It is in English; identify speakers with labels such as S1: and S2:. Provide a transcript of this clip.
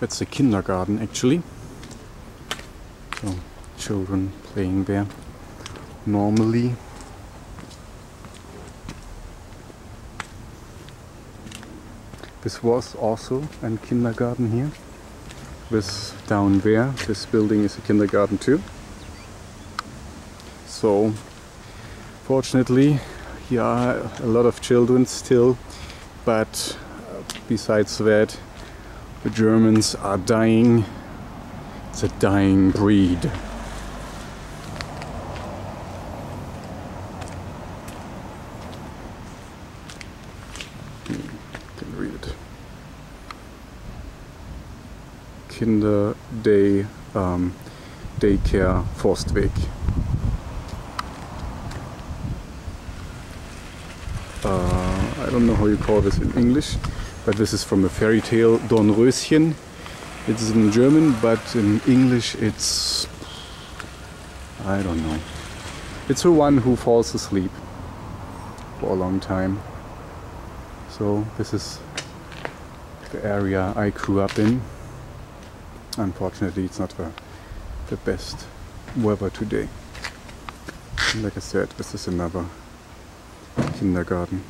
S1: That's a kindergarten actually. So children playing there normally. This was also a kindergarten here. This down there, this building is a kindergarten too. So fortunately here are a lot of children still, but uh, besides that the Germans are dying. It's a dying breed. can read it. Kinder Day um, Daycare Forstweg. Uh, I don't know how you call this in English, but this is from a fairy tale Dornröschen. It's in German, but in English it's I don't know. It's the one who falls asleep for a long time. So this is the area I grew up in. Unfortunately, it's not the, the best weather today. Like I said, this is another kindergarten.